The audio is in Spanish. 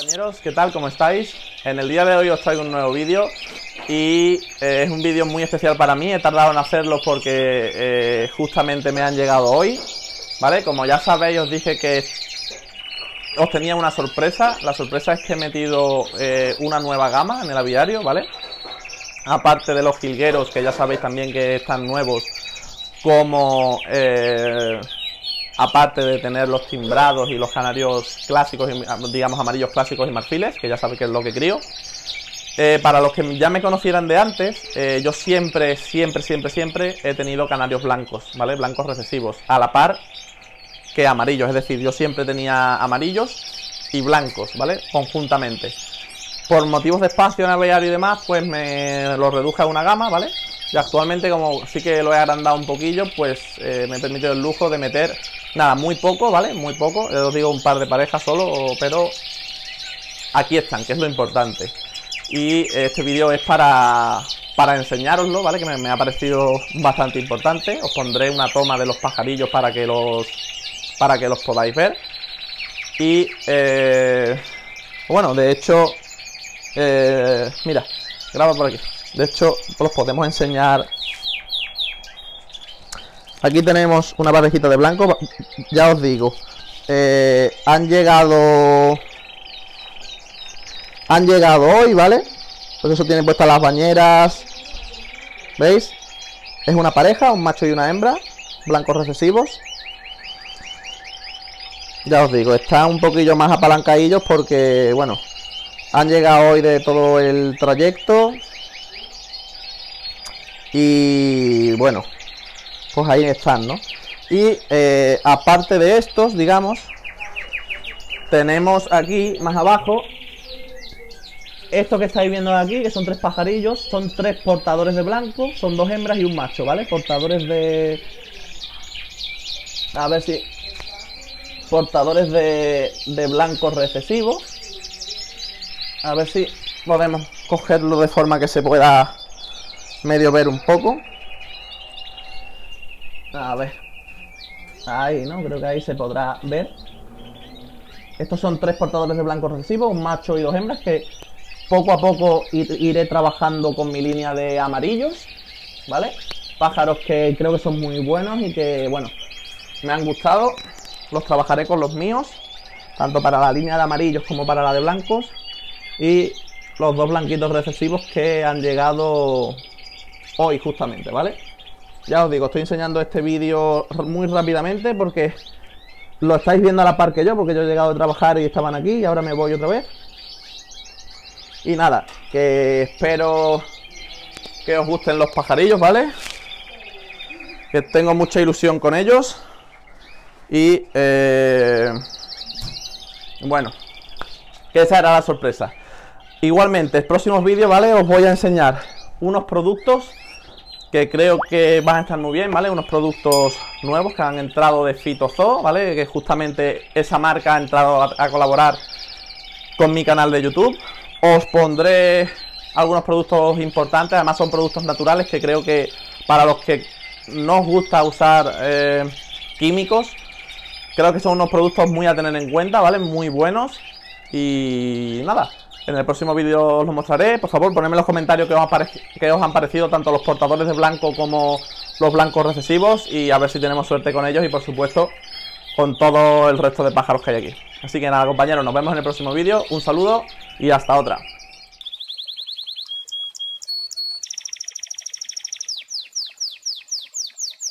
compañeros, ¿qué tal? ¿Cómo estáis? En el día de hoy os traigo un nuevo vídeo y eh, es un vídeo muy especial para mí, he tardado en hacerlo porque eh, justamente me han llegado hoy, ¿vale? Como ya sabéis os dije que os tenía una sorpresa, la sorpresa es que he metido eh, una nueva gama en el aviario, ¿vale? Aparte de los jilgueros que ya sabéis también que están nuevos como aparte de tener los timbrados y los canarios clásicos, digamos amarillos clásicos y marfiles, que ya sabéis que es lo que crío. Eh, para los que ya me conocieran de antes, eh, yo siempre, siempre, siempre, siempre he tenido canarios blancos, ¿vale? Blancos recesivos, a la par que amarillos, es decir, yo siempre tenía amarillos y blancos, ¿vale? Conjuntamente. Por motivos de espacio en el y demás, pues me los reduje a una gama, ¿vale? Y actualmente, como sí que lo he agrandado un poquillo, pues eh, me he permitido el lujo de meter Nada, muy poco, ¿vale? Muy poco. Os digo un par de parejas solo, pero aquí están, que es lo importante. Y este vídeo es para, para enseñároslo, ¿vale? Que me, ha parecido bastante importante. Os pondré una toma de los pajarillos para que los, para que los podáis ver. Y, eh, bueno, de hecho, eh, mira, grabo por aquí. De hecho, los podemos enseñar Aquí tenemos una parejita de blanco. Ya os digo. Eh, han llegado... Han llegado hoy, ¿vale? Pues eso tienen puestas las bañeras. ¿Veis? Es una pareja, un macho y una hembra. Blancos recesivos. Ya os digo, están un poquillo más apalancadillos porque, bueno, han llegado hoy de todo el trayecto. Y bueno, pues ahí están, ¿no? Y eh, aparte de estos, digamos, tenemos aquí más abajo esto que estáis viendo aquí, que son tres pajarillos, son tres portadores de blanco, son dos hembras y un macho, ¿vale? Portadores de... A ver si... Portadores de, de blancos recesivos. A ver si podemos cogerlo de forma que se pueda medio ver un poco. A ver. Ahí, ¿no? Creo que ahí se podrá ver. Estos son tres portadores de blanco recibo, un macho y dos hembras que poco a poco iré trabajando con mi línea de amarillos, ¿vale? Pájaros que creo que son muy buenos y que, bueno, me han gustado. Los trabajaré con los míos, tanto para la línea de amarillos como para la de blancos. Y los dos blanquitos recesivos que han llegado hoy justamente, ¿vale? Ya os digo, estoy enseñando este vídeo muy rápidamente porque lo estáis viendo a la par que yo, porque yo he llegado a trabajar y estaban aquí y ahora me voy otra vez. Y nada, que espero que os gusten los pajarillos, ¿vale? Que tengo mucha ilusión con ellos. Y, eh, bueno, que esa era la sorpresa. Igualmente, en próximos vídeos, ¿vale? Os voy a enseñar unos productos que creo que van a estar muy bien, ¿vale? Unos productos nuevos que han entrado de Fitozoo, ¿vale? Que justamente esa marca ha entrado a, colaborar con mi canal de YouTube. Os pondré algunos productos importantes, además son productos naturales que creo que para los que no os gusta usar eh, químicos, creo que son unos productos muy a tener en cuenta, ¿vale? Muy buenos. Y nada, en el próximo vídeo os lo mostraré. Por favor, ponedme en los comentarios qué os, os han parecido tanto los portadores de blanco como los blancos recesivos y a ver si tenemos suerte con ellos y por supuesto con todo el resto de pájaros que hay aquí. Así que nada compañeros, nos vemos en el próximo vídeo, un saludo y hasta otra.